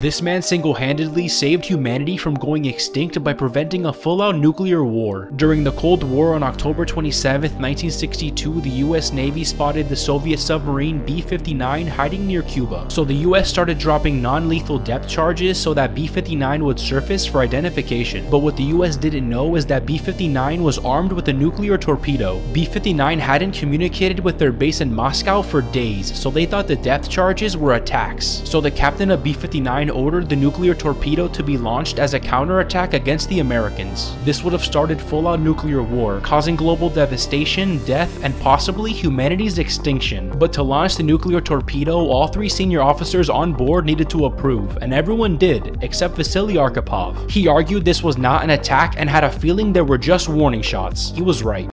This man single-handedly saved humanity from going extinct by preventing a full-out nuclear war. During the Cold War on October 27, 1962, the US Navy spotted the Soviet submarine B-59 hiding near Cuba. So the US started dropping non-lethal depth charges so that B-59 would surface for identification. But what the US didn't know is that B-59 was armed with a nuclear torpedo. B-59 hadn't communicated with their base in Moscow for days, so they thought the depth charges were attacks. So the captain of B-59 ordered the nuclear torpedo to be launched as a counterattack against the Americans. This would have started full-on nuclear war, causing global devastation, death, and possibly humanity's extinction. But to launch the nuclear torpedo, all three senior officers on board needed to approve, and everyone did, except Vasily Arkhipov. He argued this was not an attack and had a feeling there were just warning shots. He was right.